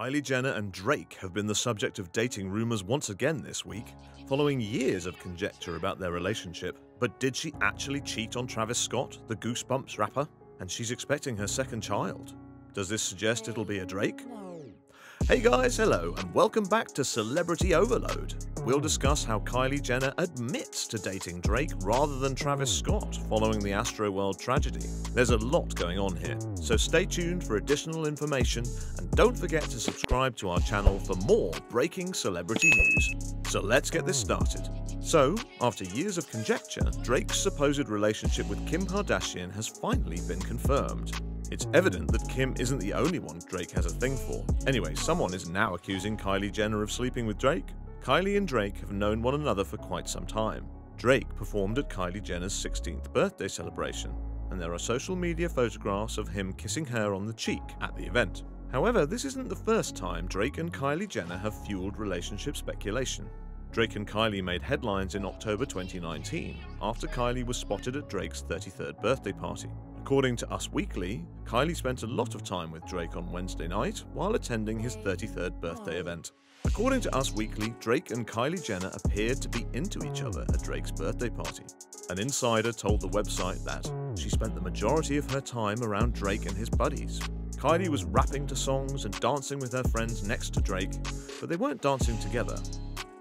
Kylie Jenner and Drake have been the subject of dating rumors once again this week, following years of conjecture about their relationship. But did she actually cheat on Travis Scott, the Goosebumps rapper? And she's expecting her second child. Does this suggest it'll be a Drake? Hey guys, hello, and welcome back to Celebrity Overload. We'll discuss how Kylie Jenner admits to dating Drake rather than Travis Scott following the Astroworld tragedy. There's a lot going on here, so stay tuned for additional information and don't forget to subscribe to our channel for more breaking celebrity news. So let's get this started. So, after years of conjecture, Drake's supposed relationship with Kim Kardashian has finally been confirmed. It's evident that Kim isn't the only one Drake has a thing for. Anyway, someone is now accusing Kylie Jenner of sleeping with Drake. Kylie and Drake have known one another for quite some time. Drake performed at Kylie Jenner's 16th birthday celebration, and there are social media photographs of him kissing her on the cheek at the event. However, this isn't the first time Drake and Kylie Jenner have fueled relationship speculation. Drake and Kylie made headlines in October 2019 after Kylie was spotted at Drake's 33rd birthday party. According to Us Weekly, Kylie spent a lot of time with Drake on Wednesday night while attending his 33rd birthday event. According to Us Weekly, Drake and Kylie Jenner appeared to be into each other at Drake's birthday party. An insider told the website that she spent the majority of her time around Drake and his buddies. Kylie was rapping to songs and dancing with her friends next to Drake, but they weren't dancing together.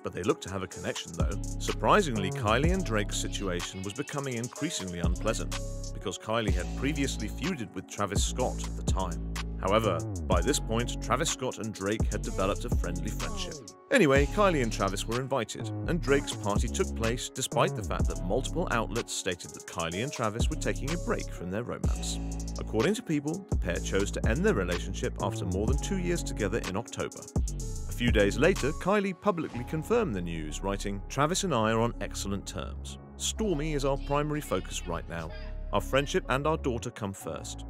But they looked to have a connection though. Surprisingly, Kylie and Drake's situation was becoming increasingly unpleasant because Kylie had previously feuded with Travis Scott at the time. However, by this point, Travis Scott and Drake had developed a friendly friendship. Anyway, Kylie and Travis were invited, and Drake's party took place despite the fact that multiple outlets stated that Kylie and Travis were taking a break from their romance. According to People, the pair chose to end their relationship after more than two years together in October. A few days later, Kylie publicly confirmed the news, writing, Travis and I are on excellent terms. Stormi is our primary focus right now. Our friendship and our daughter come first.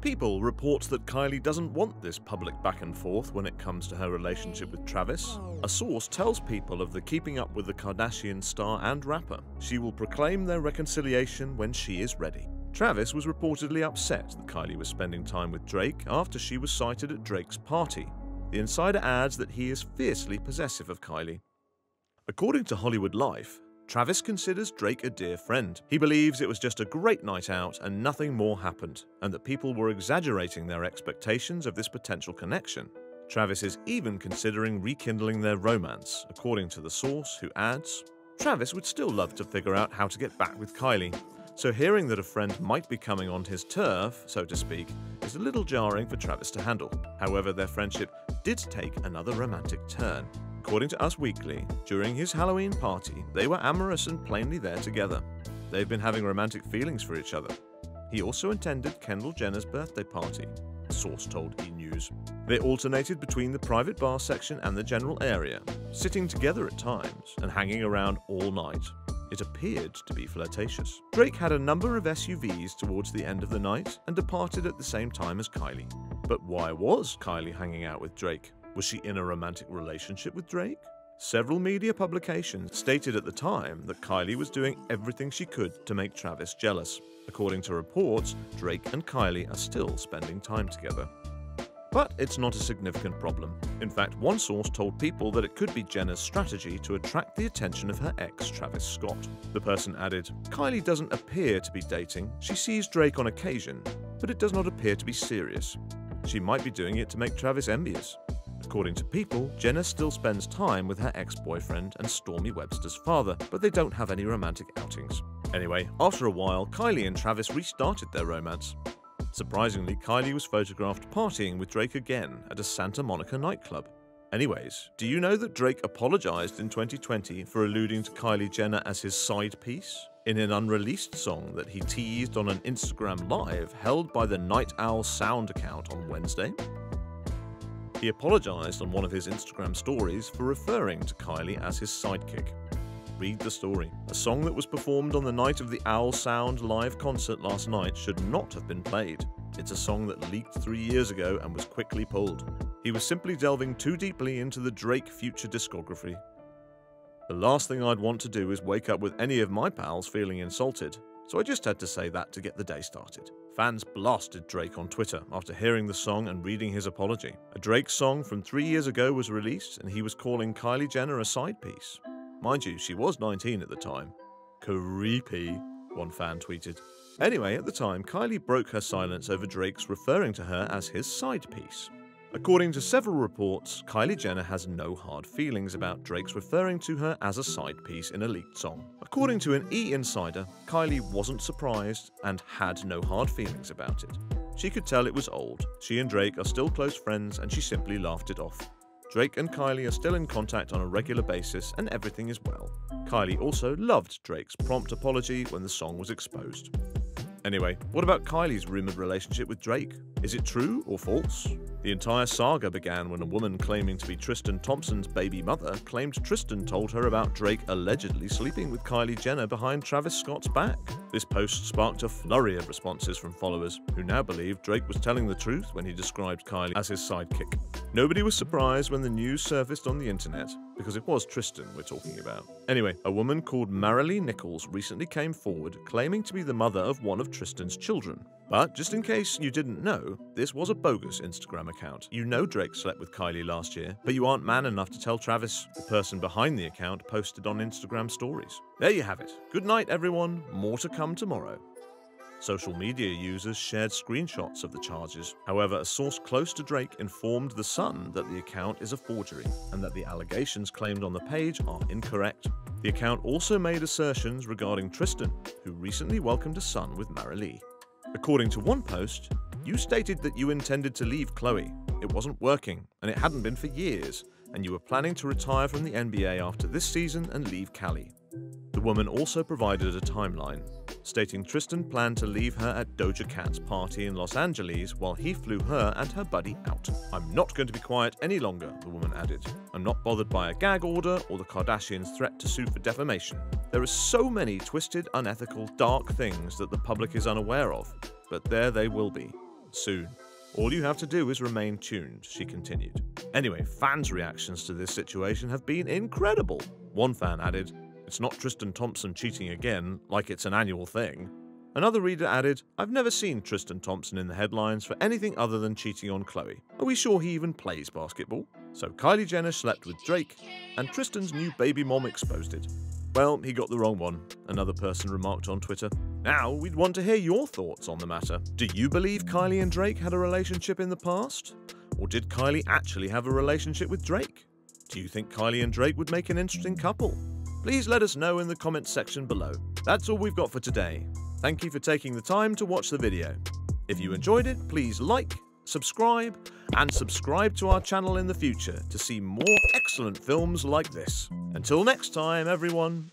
People reports that Kylie doesn't want this public back and forth when it comes to her relationship with Travis. A source tells people of the keeping up with the Kardashian star and rapper. She will proclaim their reconciliation when she is ready. Travis was reportedly upset that Kylie was spending time with Drake after she was sighted at Drake's party. The insider adds that he is fiercely possessive of Kylie. According to Hollywood Life, Travis considers Drake a dear friend. He believes it was just a great night out and nothing more happened, and that people were exaggerating their expectations of this potential connection. Travis is even considering rekindling their romance, according to the source, who adds, Travis would still love to figure out how to get back with Kylie, so hearing that a friend might be coming on his turf, so to speak, is a little jarring for Travis to handle. However, their friendship did take another romantic turn. According to Us Weekly, during his Halloween party, they were amorous and plainly there together. They've been having romantic feelings for each other. He also attended Kendall Jenner's birthday party, source told E! News. They alternated between the private bar section and the general area, sitting together at times and hanging around all night. It appeared to be flirtatious. Drake had a number of SUVs towards the end of the night and departed at the same time as Kylie. But why was Kylie hanging out with Drake? Was she in a romantic relationship with Drake? Several media publications stated at the time that Kylie was doing everything she could to make Travis jealous. According to reports, Drake and Kylie are still spending time together. But it's not a significant problem. In fact, one source told people that it could be Jenner's strategy to attract the attention of her ex, Travis Scott. The person added, Kylie doesn't appear to be dating. She sees Drake on occasion, but it does not appear to be serious. She might be doing it to make Travis envious. According to People, Jenner still spends time with her ex-boyfriend and Stormi Webster's father, but they don't have any romantic outings. Anyway, after a while, Kylie and Travis restarted their romance. Surprisingly, Kylie was photographed partying with Drake again at a Santa Monica nightclub. Anyways, do you know that Drake apologized in 2020 for alluding to Kylie Jenner as his side piece? In an unreleased song that he teased on an Instagram live held by the Night Owl Sound account on Wednesday? He apologised on one of his Instagram stories for referring to Kylie as his sidekick. Read the story. A song that was performed on the night of the Owl Sound live concert last night should not have been played. It's a song that leaked three years ago and was quickly pulled. He was simply delving too deeply into the Drake future discography. The last thing I'd want to do is wake up with any of my pals feeling insulted, so I just had to say that to get the day started. Fans blasted Drake on Twitter after hearing the song and reading his apology. A Drake song from three years ago was released, and he was calling Kylie Jenner a side piece. Mind you, she was 19 at the time. Creepy, one fan tweeted. Anyway, at the time, Kylie broke her silence over Drake's referring to her as his side piece. According to several reports, Kylie Jenner has no hard feelings about Drake's referring to her as a side piece in a leaked song. According to an E Insider, Kylie wasn't surprised and had no hard feelings about it. She could tell it was old. She and Drake are still close friends and she simply laughed it off. Drake and Kylie are still in contact on a regular basis and everything is well. Kylie also loved Drake's prompt apology when the song was exposed. Anyway, what about Kylie's rumoured relationship with Drake? Is it true or false? The entire saga began when a woman claiming to be Tristan Thompson's baby mother claimed Tristan told her about Drake allegedly sleeping with Kylie Jenner behind Travis Scott's back. This post sparked a flurry of responses from followers, who now believe Drake was telling the truth when he described Kylie as his sidekick. Nobody was surprised when the news surfaced on the internet, because it was Tristan we're talking about. Anyway, a woman called Maralee Nichols recently came forward claiming to be the mother of one of Tristan's children. But just in case you didn't know, this was a bogus Instagram account. You know Drake slept with Kylie last year, but you aren't man enough to tell Travis. The person behind the account posted on Instagram stories. There you have it. Good night, everyone. More to come tomorrow. Social media users shared screenshots of the charges. However, a source close to Drake informed The Sun that the account is a forgery and that the allegations claimed on the page are incorrect. The account also made assertions regarding Tristan, who recently welcomed a son with Maralee. According to one post, you stated that you intended to leave Khloe. It wasn't working, and it hadn't been for years, and you were planning to retire from the NBA after this season and leave Cali. The woman also provided a timeline, stating Tristan planned to leave her at Doja Cat's party in Los Angeles while he flew her and her buddy out. I'm not going to be quiet any longer, the woman added. I'm not bothered by a gag order or the Kardashians' threat to sue for defamation. There are so many twisted, unethical, dark things that the public is unaware of, but there they will be. Soon. All you have to do is remain tuned, she continued. Anyway, fans' reactions to this situation have been incredible. One fan added, It's not Tristan Thompson cheating again, like it's an annual thing. Another reader added, I've never seen Tristan Thompson in the headlines for anything other than cheating on Khloe. Are we sure he even plays basketball? So Kylie Jenner slept with Drake, and Tristan's new baby mom exposed it. Well, he got the wrong one, another person remarked on Twitter. Now, we'd want to hear your thoughts on the matter. Do you believe Kylie and Drake had a relationship in the past? Or did Kylie actually have a relationship with Drake? Do you think Kylie and Drake would make an interesting couple? Please let us know in the comments section below. That's all we've got for today. Thank you for taking the time to watch the video. If you enjoyed it, please like, subscribe, and subscribe to our channel in the future to see more excellent films like this. Until next time, everyone,